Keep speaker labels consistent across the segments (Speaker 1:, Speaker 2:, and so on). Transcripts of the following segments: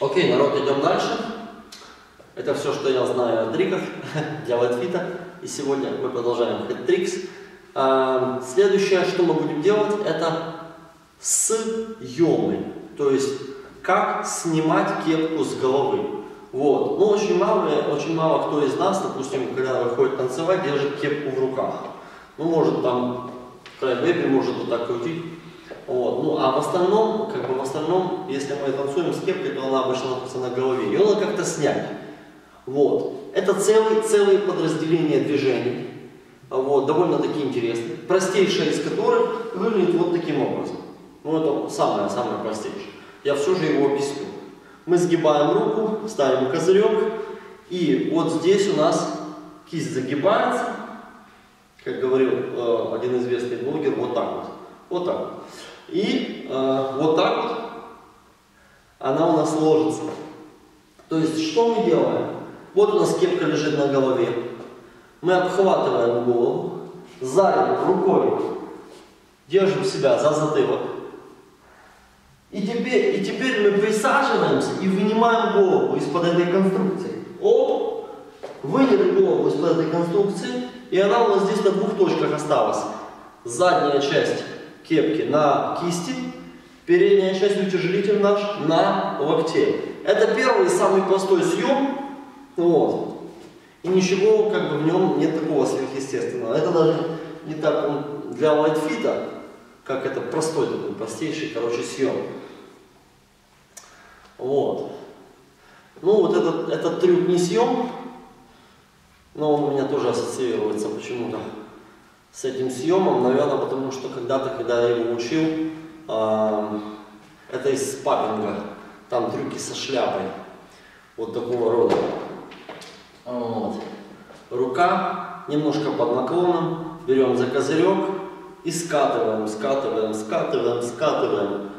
Speaker 1: Окей, народ, идем дальше. Это все, что я знаю о trick ах для litefeet а. И сегодня мы продолжаем hat tricks. А, Следующее, что мы будем делать, это съемы. То есть, как снимать кепку с головы. Вот. Ну, очень мало, очень мало кто из нас, допустим, когда выходит танцевать, держит кепку в руках. Ну, может там cry baby, может вот так крутить. Вот. Ну, а в остальном, как бы в остальном, если мы танцуем с кепкой, то она обычно находится на голове. Ее надо как-то снять. Вот. Это целые, целые подразделения движений. Вот, довольно-таки интересные. Простейшее из которых выглядит вот таким образом. Ну, это самое-самое простейшее. Я все же его объясню. Мы сгибаем руку, ставим козырек, и вот здесь у нас кисть загибается, как говорил э, один известный блогер, вот так вот. Вот так вот. И э, вот так вот она у нас ложится. То есть, что мы делаем? Вот у нас кепка лежит на голове. Мы обхватываем голову, сзади рукой держим себя за затылок. И теперь, и теперь мы присаживаемся и вынимаем голову из-под этой конструкции. Оп! Выняли голову из-под этой конструкции, и она у нас здесь на двух точках осталась. Задняя часть кепки на кисти, передняя часть утяжелитель наш на локте. Это первый самый простой съем. Вот. И ничего как бы в нем нет такого сверхъестественного. Это даже не так он для лайтфита, как это простой такой, простейший, короче, съем. Вот. Ну вот этот, этот трюк не съем, но он у меня тоже ассоциируется почему-то с этим съемом, наверное, потому что когда-то, когда я его учил, это из спаппинга, там трюки со шляпой, вот такого рода. Вот. Рука немножко под наклоном, берем за козырек и скатываем, скатываем, скатываем, скатываем.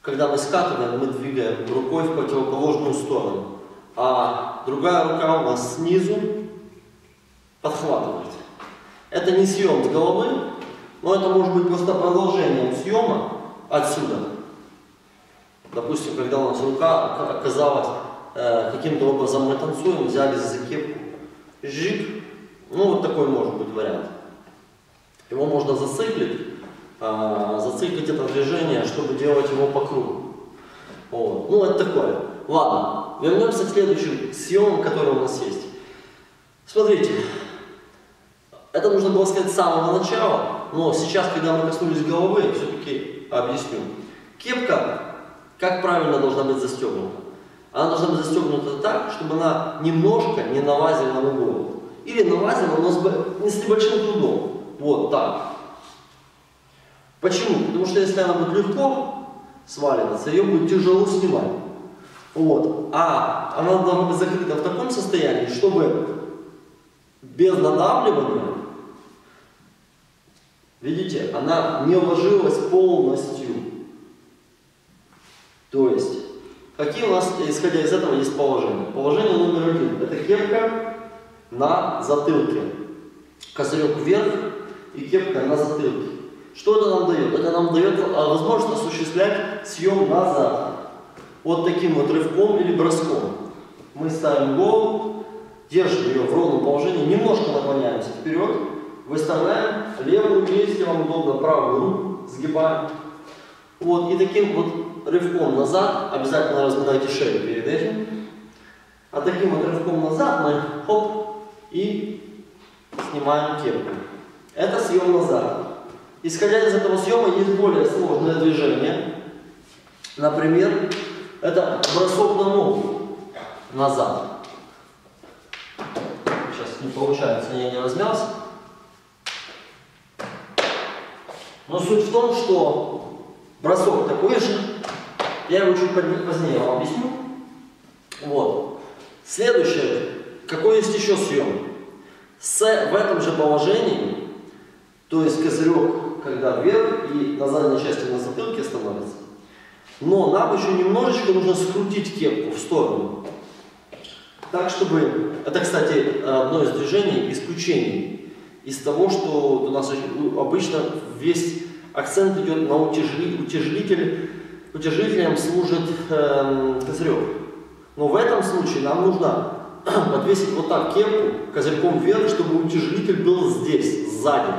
Speaker 1: Когда мы скатываем, мы двигаем рукой в противоположную сторону, а другая рука у нас снизу подхватывает. Это не съем с головы, но это может быть просто продолжением съема отсюда. Допустим, когда у нас рука оказалась э, каким-то образом мы танцуем, взяли за кепку, жик, ну вот такой может быть вариант. Его можно зациклить, э, зациклить это движение, чтобы делать его по кругу. Вот. Ну это такое. Ладно, вернемся к следующим съемам, которые у нас есть. Смотрите, это нужно было сказать с самого начала, но сейчас, когда мы коснулись головы, все-таки объясню. Кепка, как правильно должна быть застегнута? Она должна быть застегнута так, чтобы она немножко не налазила на голову. Или налазила, но с, с небольшим трудом. Вот так. Почему? Потому что если она будет легко сваливаться, ее будет тяжело снимать. Вот. А она должна быть закрыта в таком состоянии, чтобы без надавливания Видите, она не ложилась полностью. То есть, какие у нас, исходя из этого, есть положения? Положение номер один. Это кепка на затылке. Козырек вверх и кепка на затылке. Что это нам дает? Это нам дает возможность осуществлять съем назад. Вот таким вот рывком или броском. Мы ставим голову, держим ее в ровном положении, немножко наклоняемся вперед, Выставляем левую, если вам удобно, правую руку сгибаем. Вот, и таким вот рывком назад, обязательно размотайте шею перед этим. А таким вот рывком назад мы хоп и снимаем кепку. Это съем назад. Исходя из этого съема есть более сложное движение. Например, это бросок на ногу назад. Сейчас не получается, я не размялся. Но суть в том, что бросок такой же, я его чуть позднее вам объясню. Вот. Следующее, какой есть еще съем? С, в этом же положении, то есть козырек, когда вверх и на задней части на затылке становится, но нам еще немножечко нужно скрутить кепку в сторону. Так, чтобы... Это, кстати, одно из движений, исключений из того, что у нас обычно весь акцент идет на утяжелитель, утяжелителем служит э, козырек. Но в этом случае нам нужно подвесить вот так кепку козырьком вверх, чтобы утяжелитель был здесь, сзади.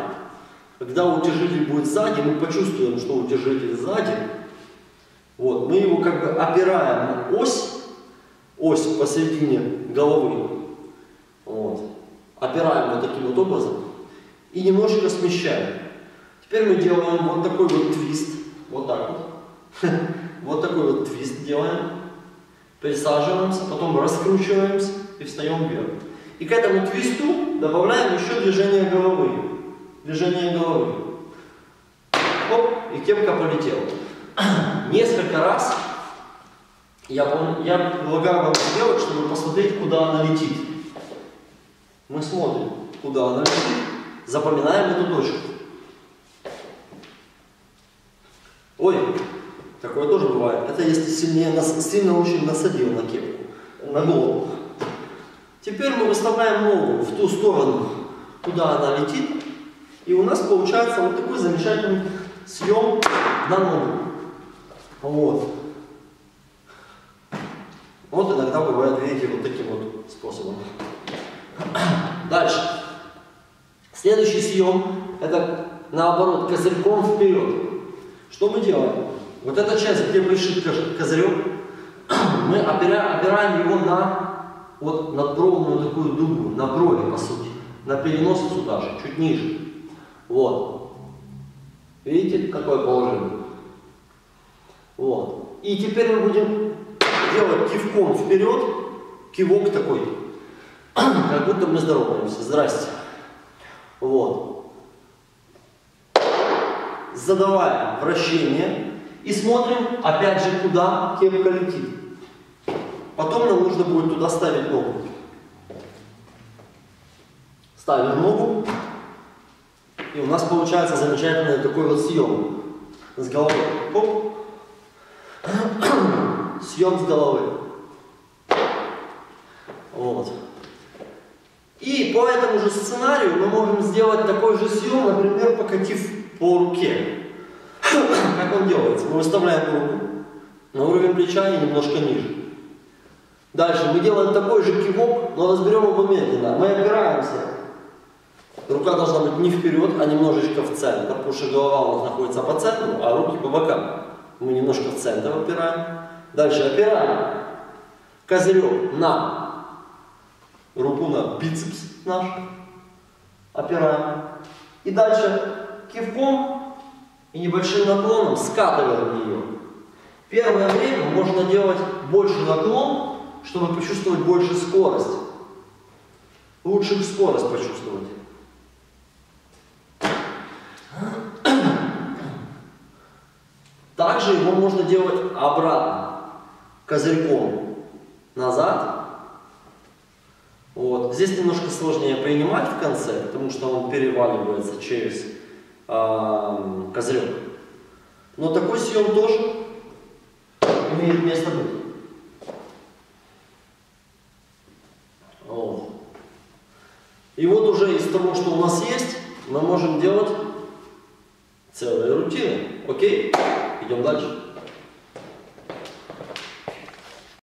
Speaker 1: Когда утяжелитель будет сзади, мы почувствуем, что утяжелитель сзади. Вот, мы его как бы опираем на ось, ось посередине головы. Вот. Опираем вот таким вот образом и немножко смещаем. Теперь мы делаем вот такой вот твист. Вот так вот. Вот такой вот твист делаем. Присаживаемся, потом раскручиваемся и встаем вверх. И к этому твисту добавляем еще движение головы. Движение головы. Оп, и кепка полетела. Несколько раз я, я предлагаю вам сделать, чтобы посмотреть, куда она летит. Мы смотрим, куда она летит, запоминаем эту точку. Ой, такое тоже бывает. Это если сильнее, сильно очень насадил на кепку, на голову. Теперь мы выставляем ногу в ту сторону, куда она летит. И у нас получается вот такой замечательный съем на ногу. Вот. Вот иногда бывает, видите, вот таким вот способом. Дальше. Следующий съем, это наоборот, козырьком вперед. Что мы делаем? Вот эта часть, где пришит козырек, мы опираем, его на вот надбровную такую дугу, на брови, по сути, на переносицу даже, чуть ниже. Вот. Видите, какое положение? Вот. И теперь мы будем делать кивком вперед, кивок такой, как будто мы здороваемся. Здрасте. Вот. Задаваем вращение и смотрим, опять же, куда кепка летит. Потом нам нужно будет туда ставить ногу. Ставим ногу, и у нас получается замечательный такой вот съем с головы. Оп. Съем с головы. Вот. И по этому же сценарию мы можем сделать такой же съем, например, покатив по руке. Как он делается? Мы выставляем руку на уровень плеча и немножко ниже. Дальше мы делаем такой же кивок, но разберем его медленно. Мы опираемся. Рука должна быть не вперед, а немножечко в центр, потому что голова у нас находится по центру, а руки по бокам. Мы немножко в центр опираем. Дальше опираем козырек на руку на бицепс наш. Опираем. И дальше кивком и небольшим наклоном скатываем ее. Первое время можно делать больше наклон, чтобы почувствовать больше скорость. Лучше скорость почувствовать. Также его можно делать обратно, козырьком назад. Вот. Здесь немножко сложнее принимать в конце, потому что он переваливается через э, козырек. Но такой съем тоже имеет место быть. Вот. И вот уже из того, что у нас есть, мы можем делать целые рутины. Окей? Идем дальше.